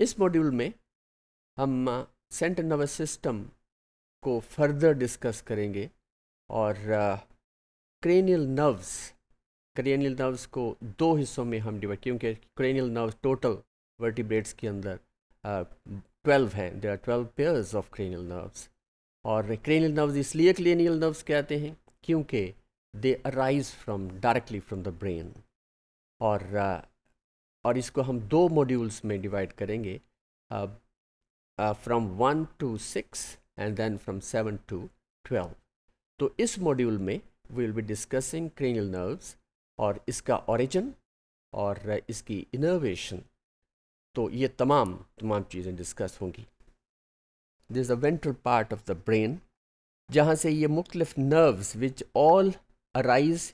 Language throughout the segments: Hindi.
इस मॉड्यूल में हम सेंट्रल नर्वस सिस्टम को फर्दर डिस्कस करेंगे और क्रेनियल नर्व्स क्रेनियल नर्व्स को दो हिस्सों में हम डिवाइड क्योंकि क्रेनियल नर्व्स टोटल वर्टिब्रेट्स के अंदर ट्वेल्व हैं। There are twelve pairs of cranial nerves और क्रेनियल नर्व्स इसलिए क्रेनियल नर्व्स कहते हैं क्योंकि they arise from directly from the brain और और इसको हम दो मॉड्यूल्स में डिवाइड करेंगे from one to six and then from seven to twelve तो इस मॉड्यूल में will be discussing cranial nerves और इसका ओरिजिन और इसकी इनोवेशन तो ये तमाम तमाम चीज़ें डिस्कस होंगी। This the ventral part of the brain जहाँ से ये मुख्तलिफ़ nerves which all arise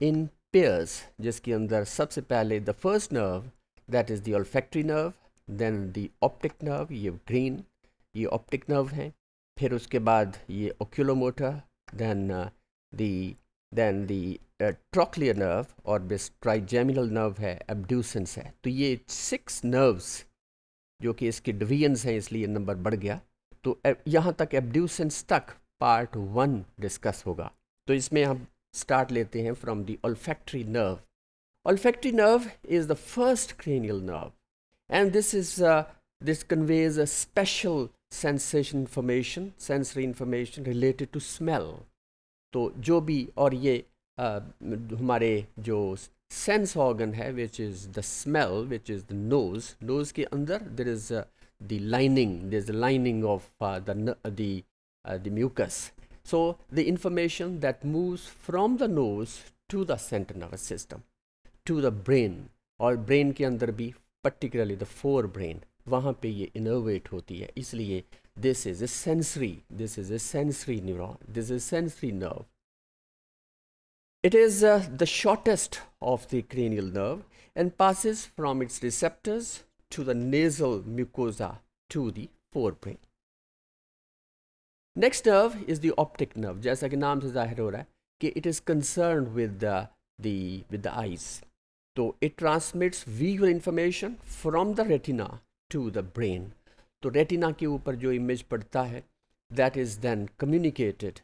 in pairs जिसके अंदर सबसे पहले the first nerve that is the olfactory nerve then the optic nerve ये ग्रीन ये ऑप्टिक नर्व हैं, फिर उसके बाद ये oculomotor then the trochlear nerve और बिस ट्राइजेमिनल नर्व है एबड्यूसेंस है। तो ये सिक्स नर्व्स जो कि इसके डिवीजन्स हैं, इसलिए नंबर बढ़ गया। तो यहाँ तक एबड्यूसेंस तक पार्ट वन डिस्कस होगा। तो इसमें हम स्टार्ट लेते हैं from the olfactory nerve olfactory nerve is the first cranial nerve and this is this conveys a special sensation information sensory information related to smell तो जो भी और ये uh, हमारे जो सेंस ऑर्गन है which is the smell which is the nose nose के अंदर there is the lining there is the lining of the mucus So the information that moves from the nose to the central nervous system, to the brain और brain के अंदर भी particularly the forebrain वहाँ पे ये innervate होती है इसलिए this is a sensory this is a sensory neuron this is sensory nerve it is uh, the shortest of the cranial nerve and passes from its receptors to the nasal mucosa to the forebrain next nerve is the optic nerve जैसा कि नाम से जाहिर हो रहा है कि it is concern with the with the eyes तो it transmits visual information from the retina to the brain तो रेटिना के ऊपर जो इमेज पड़ता है that is then communicated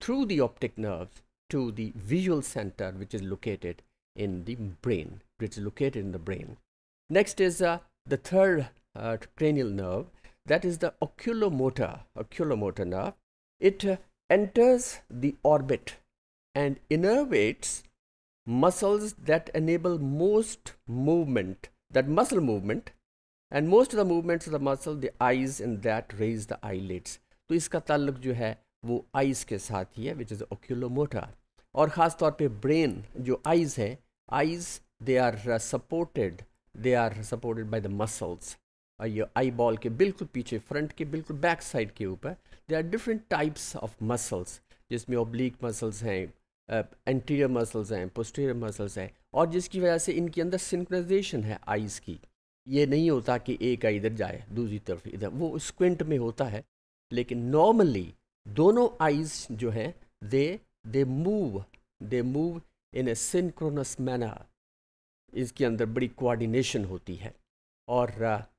through the optic nerve to the visual center which is located in the brain which is located in the brain next is uh, the third uh, cranial nerve that is the oculomotor, oculomotor nerve. It uh, enters the orbit and innervates muscles that enable most movement, that muscle movement, and most of the movements of the muscle, the eyes and that raise the eyelids. तो इसका ताल्लुक जो है वो आइज़ के साथ ही है विच इज़ ओक्यूलोमोटर और ख़ास तौर पे ब्रेन जो आइज़ है eyes they are supported they are supported by the muscles ये आई बॉल के बिल्कुल पीछे फ्रंट के बिल्कुल बैक साइड के ऊपर they are different types of muscles जिसमें ओब्लिक मसल्स हैं एंटीरियर मसल्स हैं पोस्टीरियर मसल्स हैं, और जिसकी वजह से इनके अंदर सिंक्राइजेशन है आइज़ की। ये नहीं होता कि एक आई इधर जाए, दूसरी तरफ़ इधर, वो स्क्विंट में होता है, लेकिन नॉर्मली दोनों आइज़ जो हैं they they move they move in a synchronous manner इसके अंदर बड़ी कोऑर्डिनेशन होती है। और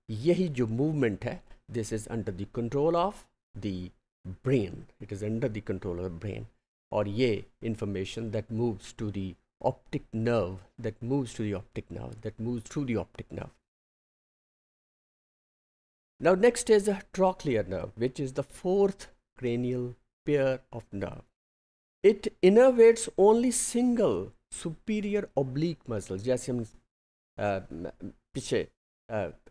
यही जो मूवमेंट है this is under the control of the brain it is under the control of brain और ये information that moves to the optic nerve that moves to the optic nerve that moves through the optic nerve now next is the trochlear nerve which is the fourth cranial pair of nerve it innervates only single superior oblique muscles जैसे हम पीछे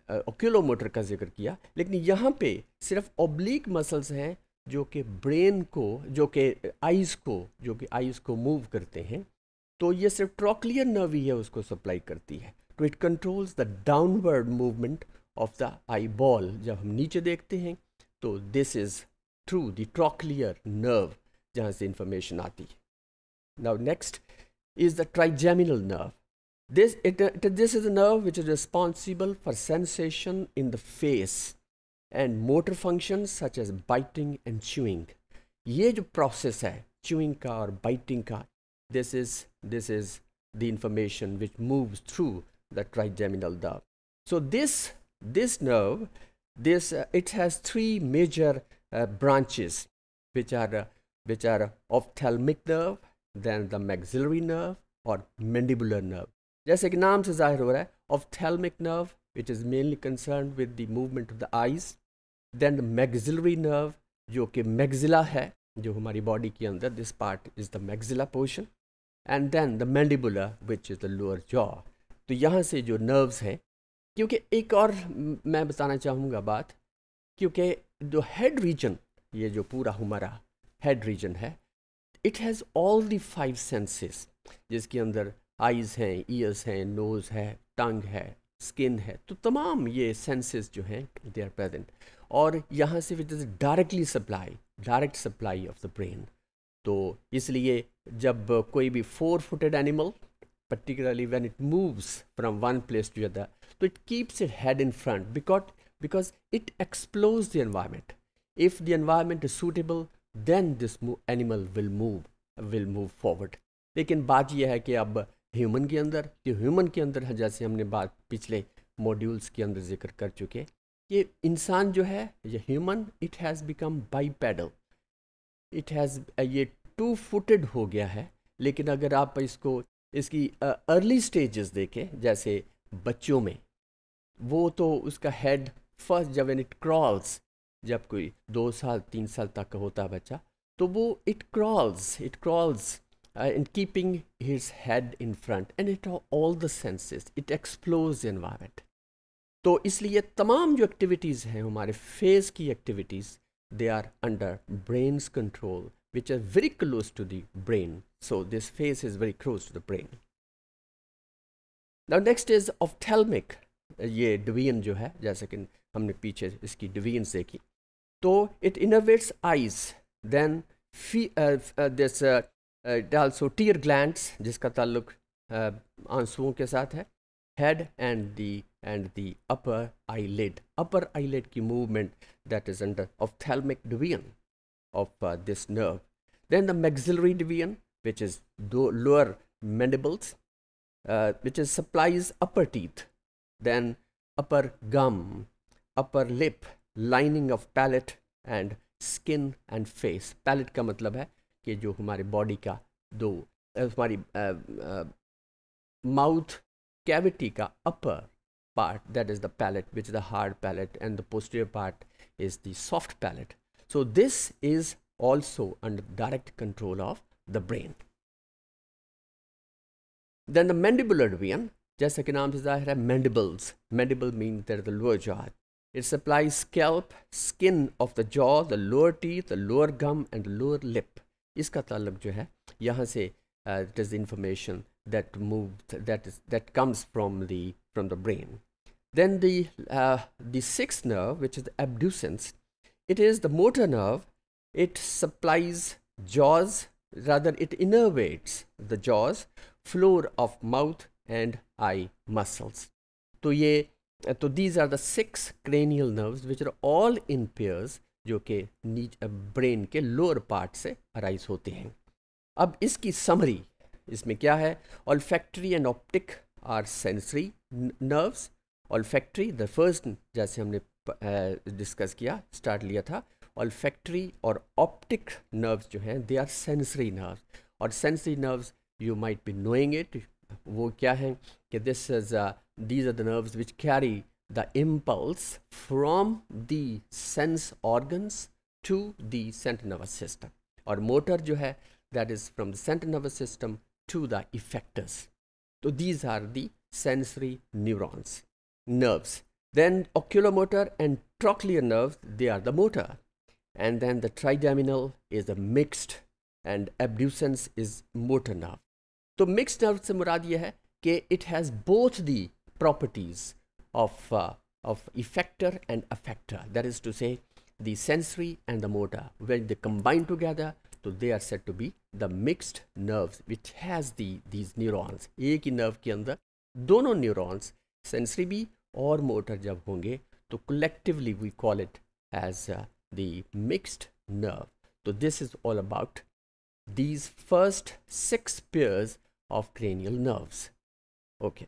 ओक्यूलोमोटर का ज़िक्र किया। लेकिन यहाँ पे सिर्फ़ ओब्लिक मसल्स हैं जो कि ब्रेन को, जो कि आइज़ को, जो कि आइज़ को मूव करते हैं तो ये सिर्फ़ ट्रॉकलियर नर्व ही है, उसको सप्लाई करती है। तो it controls the downward movement of the eye ball जब हम नीचे देखते हैं तो this is through the trochlear nerve जहाँ से इंफॉर्मेशन आती है। Now next is the trigeminal nerve This, it, it, this is a nerve which is responsible for sensation in the face and motor functions such as biting and chewing. ये जो process है chewing का और biting का this is this is the information which moves through the trigeminal nerve. So this this nerve, this uh, it has three major uh, branches, which are uh, which are ophthalmic nerve, then the maxillary nerve or mandibular nerve. जैसे कि नाम से ज़ाहिर हो रहा है ophthalmic nerve, which is mainly concerned with the movement of the eyes, then the maxillary nerve, जो कि maxilla है जो हमारी बॉडी के अंदर this part is the maxilla portion and then the mandibula which is the lower jaw तो यहाँ से जो नर्व्स हैं क्योंकि एक और मैं बताना चाहूँगा बात क्योंकि जो हेड रीजन ये जो पूरा हमारा हेड रीजन है it has all the five senses जिसके अंदर आइज़ हैं ईयर्स हैं नोज़ है टंग है स्किन है। तो तमाम ये सेंसेस जो हैं दे आर प्रेजेंट और यहाँ से it is directly supply direct supply of the brain तो इसलिए जब कोई भी four footed animal particularly when it moves from one place to other तो it keeps it head in front because because it explores the environment if the environment is suitable then this animal will move will move forward लेकिन बात यह है कि अब ह्यूमन के अंदर कि ह्यूमन के अंदर है, जैसे हमने बात पिछले मॉड्यूल्स के अंदर ज़िक्र कर चुके ये इंसान जो है, ये human it has become bipedal it has ये टू फुटेड हो गया है, लेकिन अगर आप इसको, इसकी अर्ली स्टेजेस देखें, जैसे बच्चों में, वो तो उसका हेड फ़र्स्ट जब इट क्रॉल्स जब कोई दो साल, तीन साल तक का होता है बच्चा तो वो it crawls it crawls in keeping his head in front and it all the senses it explores the environment तो इसलिए तमाम जो एक्टिविटीज़ हैं हमारे फेस की activities they are under brain's control which are very close to the brain so this face is very close to the brain now next is ophthalmic ये डिवीजन जो है जैसे कि हमने पीछे इसकी डिवीजन देखी तो it innervates eyes then this it also tear gland जिसका ताल्लुक आंसुओं के साथ है। Head and the and the upper eyelid upper eyelid की movement that is under of ophthalmic division of this nerve then the maxillary division which is to lower mandibles which is supplies upper teeth then upper gum upper lip lining of palate and skin and face palate का मतलब है कि जो हमारे बॉडी का दो हमारी mouth cavity ka upper part that is the palate which is the hard palate and the posterior part is the soft palate so this is also under direct control of the brain then the mandibular division जैसा कि नाम से जाहिर है mandibles mandible means that the lower jaw it supplies scalp skin of the jaw the lower teeth the lower gum and the lower lip इसका तल्लब जो है, यहाँ से it is information that move that is that comes from the from the brain then sixth nerve which is abducens it is the motor nerve it supplies jaws rather it innervates the jaws floor of mouth and eye muscles तो ये तो these are sixth cranial nerve which are all in pairs जो कि नीच ब्रेन के लोअर पार्ट से अराइज होते हैं। अब इसकी समरी, इसमें क्या है? Olfactory and optic are sensory nerves olfactory the first जैसे हमने डिस्कस किया स्टार्ट लिया था ऑल्फैक्ट्री और ऑप्टिक नर्व्स जो हैं दे आर सेंसरी नर्व्स और sensory nerves you might be knowing it वो क्या है? कि this is these are the nerves which carry The impulse from the sense organs to the central nervous system और मोटर जो है that is from the central nervous system to the effectors. So these are the sensory neurons, nerves. Then oculomotor and trochlear nerves, they are the motor. And then the trigeminal is a mixed and abducens is motor nerve. So mixed nerve से मुराद ये है कि it has both the properties of, uh, of effector and effector. That is to say, the sensory and the motor. When they combine together, so they are said to be the mixed nerves which has the these neurons एक ही nerve के अंदर दोनों neurons sensory भी और motor जब होंगे तो collectively we call it as uh, the mixed nerve so this is all about these first six pairs of cranial nerves okay